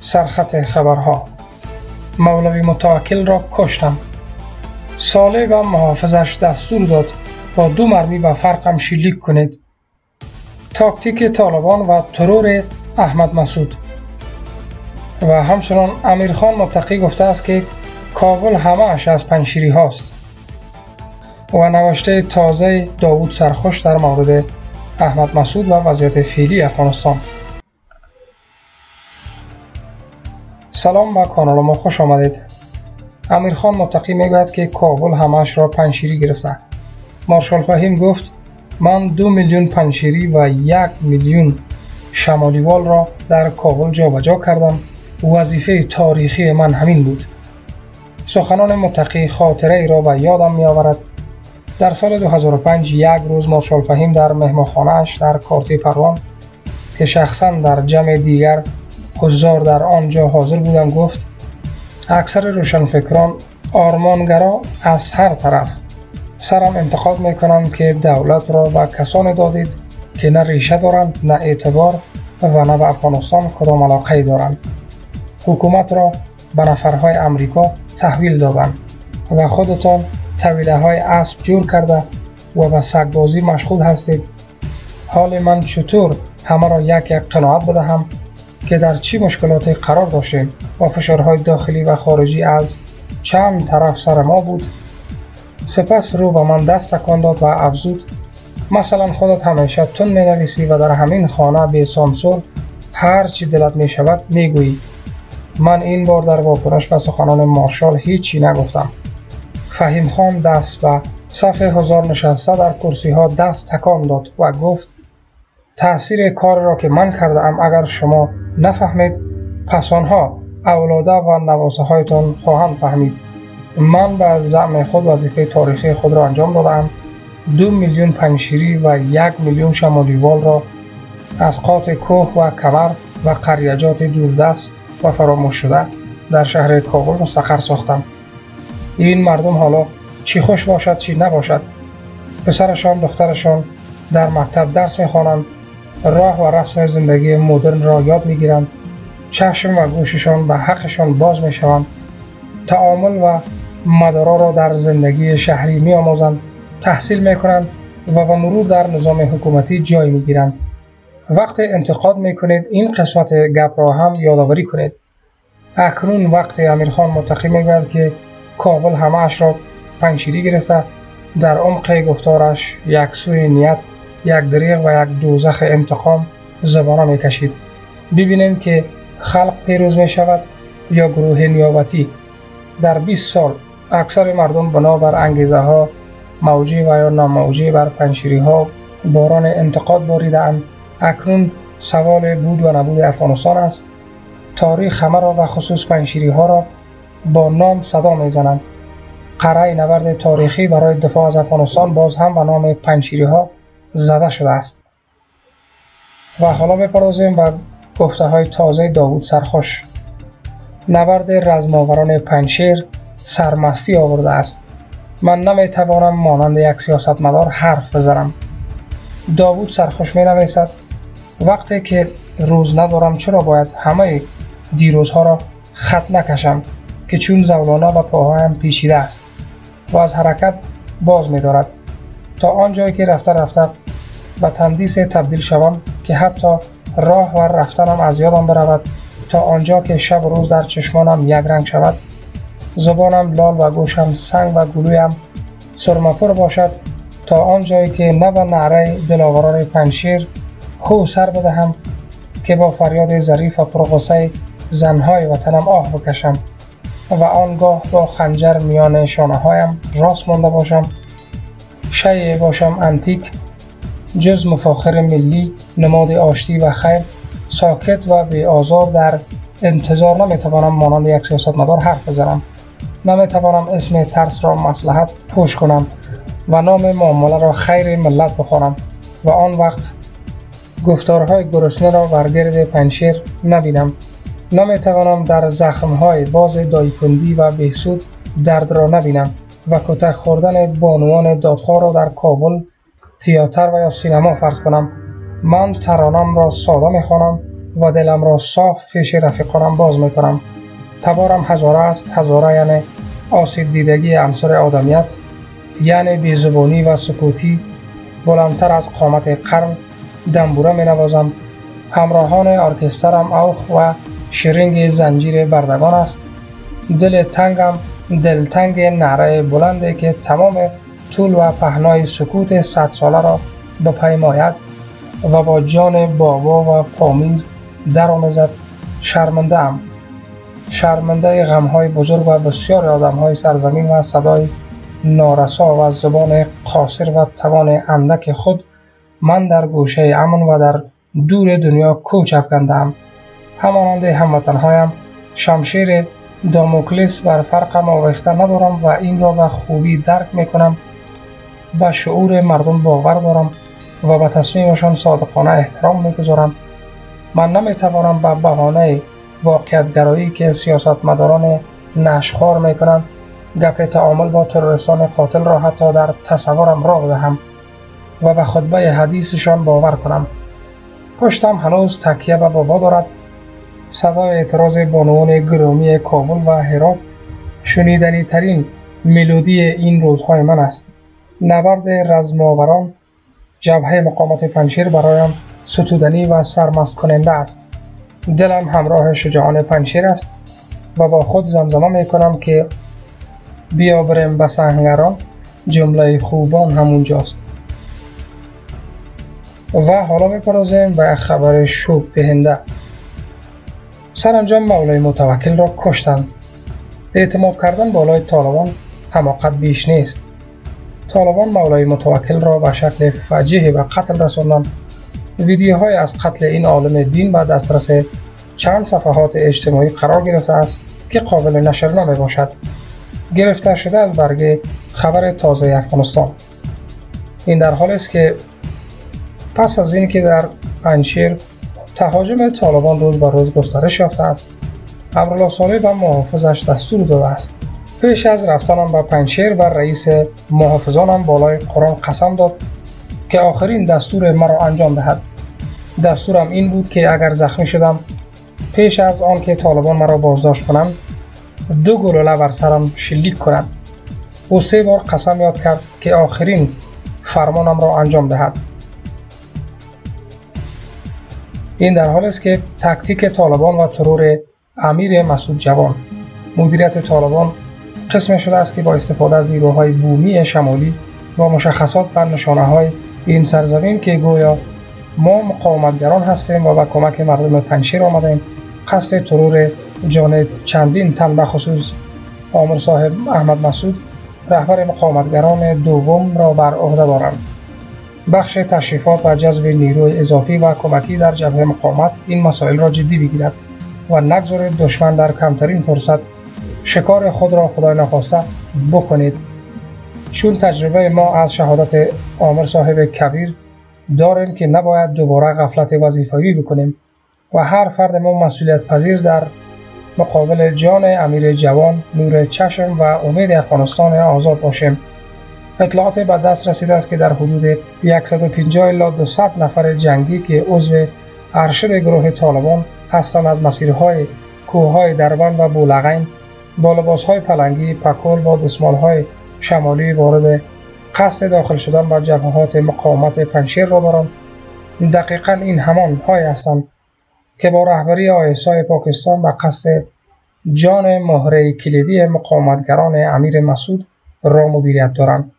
سرخط خبرها. مولوی متوکل را کشتم. ساله و محافظش دستور داد با دو مرمی به فرقم شلیک کنید. تاکتیک طالبان و ترور احمد مسعود. و همچنان امیرخان متقی گفته است که کابل همه اش از پنشیری هاست. و نوشته تازه داوود سرخوش در مورد احمد مسعود و وضعیت فعلی افغانستان. سلام به کانال ما خوش آمدید. امیرخان متقی می‌گوید که کابل همش را پنشیری گرفته. مارشال فهیم گفت من دو میلیون پنشیری و یک میلیون شمالیوال را در کابل جابجا کردم. وظیفه تاریخی من همین بود. سخنان متقی خاطره ای را به یادم می آورد در سال 2005 یک روز مارشال فهیم در مهمانخانهاش در کارتی پروان که شخصا در جمع دیگر حضار در آنجا حاضر بودم گفت اکثر روشنفکران آرمانگرا از هر طرف. سرم انتقاد می کنند که دولت را به کسانی دادید که نه ریشه دارند نه اعتبار و نه به افغانستان کدام علاقه دارند. حکومت را به نفرهای امریکا تحویل دادند و خودتان طویله های اسب جور کرده و به سگبازی مشغول هستید. حال من چطور همه را یک یک قناعت بدهم؟ که در چی مشکلاتی قرار داشتیم و فشارهای داخلی و خارجی از چند طرف سر ما بود. سپس رو به من دست تکان داد و افزود. مثلا خودت همیشه تون می نویسی و در همین خانه به سانسور هر چی دلت می شود می گویی من این بار در واکنش به سخنان مارشال هیچی نگفتم. فهیم خان دست و صف هزار نشسته در کرسی ها دست تکان داد و گفت تأثیر کار را که من کرده ام اگر شما نفهمید. پس آنها اولاده و نواسه هایتان خواهند فهمید. من به زعم خود وظیفه تاریخی خود را انجام دادم. دو میلیون پنشیری و یک میلیون شمالیوال را از قاط کوه و کمر و قریجات دوردست و فراموش شده در شهر کابل مستقر ساختم. این مردم حالا چی خوش باشد چی نباشد؟ پسرشان دخترشان در مکتب درس می‌خوانند. راه و رسم زندگی مدرن را یاد می‌گیرند چشم و گوششان به حقشان باز می‌شوند تعامل و مدارا را در زندگی شهری می آموزند تحصیل می کنند و به مرور در نظام حکومتی جای می گیرند. وقت انتقاد می کنید این قسمت گپ را هم یادآوری کنید. اکنون وقت امیرخان متقی می که کابل همه اش را پنشیری گرفته در عمق گفتارش یک سوی نیت یک دریغ و یک دوزخ انتقام زبانه می کشید. ببینیم که خلق پیروز می شود یا گروه نیابتی. در 20 سال اکثر مردم بنابر انگیزه ها موجی و یا ناموجی بر پنشیری ها باران انتقاد باریدند اکنون سوال بود و نبود افغانستان است. تاریخ همه را و خصوص پنشیری ها را با نام صدا می‌زنند قرعه نبرد تاریخی برای دفاع از افغانستان باز هم به نام پنشیری ها زده شده است. و حالا بپردازیم به گفته های تازه داوود سرخوش. نبرد رزماوران پنشیر سرمستی آورده است. من نمی‌توانم مانند یک سیاستمدار حرف بزنم. داوود سرخوش می نویسد وقتی که روز ندارم چرا باید همه دیروزها را خط نکشم که چون زولانه و پاهایم پیچیده است و از حرکت باز می دارد تا آنجایی که رفته رفته و تندیس تبدیل شوم که حتی راه و رفتنم از یادم برود تا آنجا که شب و روز در چشمانم یک رنگ شود. زبانم لال و گوشم سنگ و گلویم سرمپر باشد تا آنجایی که نه به نعره دلاوران پنشیر هو سر بدهم که با فریاد ظریف و پرغصه زنهای وطنم آه بکشم و آنگاه با خنجر میان شانه هایم راست مانده باشم. شیع باشم انتیک جز مفاخر ملی نماد آشتی و خیر ساکت و بی آزار در انتظار نمی‌توانم مانند یک سیاستمدار حرف بزنم. نمی‌توانم اسم ترس را مصلحت پوش کنم و نام معامله را خیر ملت بخوانم و آن وقت گفتارهای گرسنه را بر گرد پنشیر نبینم. نمی‌توانم در زخمهای باز دایکندی و بهسود درد را نبینم. و کتک خوردن بانوان دادخواه را در کابل تیاتر و یا سینما فرض کنم. من ترانم را ساده می‌خوانم و دلم را صاف پیش رفیقانم باز می کنم تبارم هزاره است هزاره یعنی آسیب دیدگی عنصر آدمیت یعنی بیزبانی و سکوتی. بلندتر از قامت قرن دنبوره می نوازم همراهان ارکسترم اوخ و شرینگ زنجیر بردگان است. دل تنگم دلتنگ نعره بلنده که تمام طول و پهنای سکوت صد ساله را بپیماید و با جان بابا و پامیر در آمزد شرمنده ام شرمنده غمهای بزرگ و بسیار آدمهای سرزمین و صدای نارسا و زبان قاصر و توان اندک خود من در گوشه امن و در دور دنیا کوچ افکندم همانند هموطنهایم شمشیر داموکلیس بر فرقم آویخته ندارم و این را به خوبی درک می کنم به شعور مردم باور دارم و به تصمیمشان صادقانه احترام می‌گذارم. من نمی‌توانم به بهانه واقعیتگرایی که سیاستمداران نشخوار می‌کنند گپ تعامل با تروریستان قاتل را حتی در تصورم را بدهم و به خطبه حدیثشان باور کنم. پشتم هنوز تکیه به بابا دارد. صدای اعتراض بانوان گرامی کابل و هرات شنیدنی ترین ملودی این روزهای من است. نبرد رزماوران جبهه مقامت پنشیر برایم ستودنی و سرمست کننده است. دلم همراه شجاعان پنشیر است و با خود زمزمه می کنم که بیا بریم به سهنگران جمله خوبان همونجاست. و حالا میپرازیم به خبر شوک دهنده سرانجام مولای متوکل را کشتند. اعتماد کردن بالای طالبان حماقت بیش نیست. طالبان مولای متوکل را به شکل فجیه و قتل رساندند. ویدیوهای از قتل این عالم دین به دسترس چند صفحات اجتماعی قرار گرفته است که قابل نشر نمی باشد گرفته شده از برگه خبر تازه افغانستان. این در حال است که پس از اینکه در پنشیر تهاجم طالبان روز به روز گسترش یافته است. امرالله صالح و محافظش دستور داده است. پیش از رفتنم به پنشیر و رئیس محافظانم بالای قرآن قسم داد که آخرین دستور مرا انجام دهد. دستورم این بود که اگر زخمی شدم پیش از آن که طالبان مرا بازداشت کنند دو گلوله بر سرم شلیک کنند. او سه بار قسم یاد کرد که آخرین فرمانم را انجام دهد. این در حال است که تکتیک طالبان و ترور امیر مسعود جوان. مدیریت طالبان قسم شده است که با استفاده از نیروهای بومی شمالی و مشخصات و نشانه های این سرزمین که گویا ما مقاومتگران هستیم و به کمک مردم پنشیر آمدیم قصد ترور جان چندین تن بخصوص آمر صاحب احمد مسعود رهبر مقاومتگران دوم را بر عهده دارند بخش تشریفات و جذب نیروی اضافی و کمکی در جبهه مقاومت این مسائل را جدی بگیرد و نگذارید دشمن در کمترین فرصت شکار خود را خدای نخواسته بکنید. چون تجربه ما از شهادت عامر صاحب کبیر داریم که نباید دوباره غفلت وظیفوی بکنیم و هر فرد ما مسئولیت پذیر در مقابل جان امیر جوان نور چشم و امید افغانستان آزاد باشیم. اطلاعات به دست رسیده است که در حدود 150 الی 200 نفر جنگی که عضو ارشد گروه طالبان هستند از مسیرهای کوههای دربند و بولغین با لباسهای پلنگی پکول با دسمالهای شمالی وارد قصد داخل شدن بر جبهات مقاومت پنشیر را دارند. دقیقا این همان های هستند که با رهبری آیسای پاکستان به قصد جان مهره کلیدی مقاومتگران امیر مسعود را مدیریت دارند.